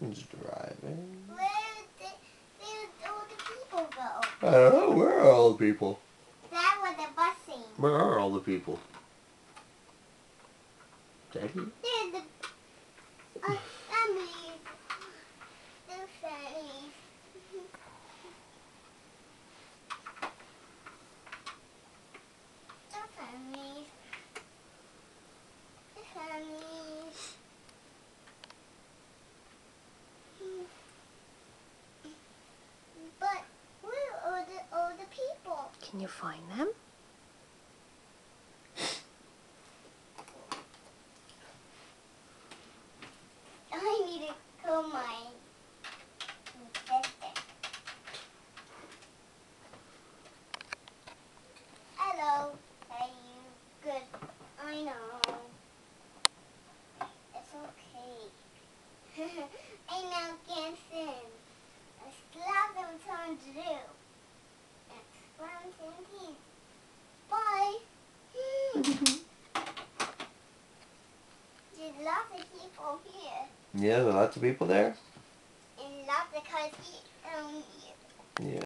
Who's driving? Where did, where all the people go? I don't know. Where are all the people? That was the busing. Where are all the people? Daddy? There's the uh, families. The families. The families. The families. But where are the all the people? Can you find them? I need to call my. Hello. Are you good? I know. It's okay. There's lots of people here. Yeah, there are lots of people there. And lots of cars here. Um, Yeah.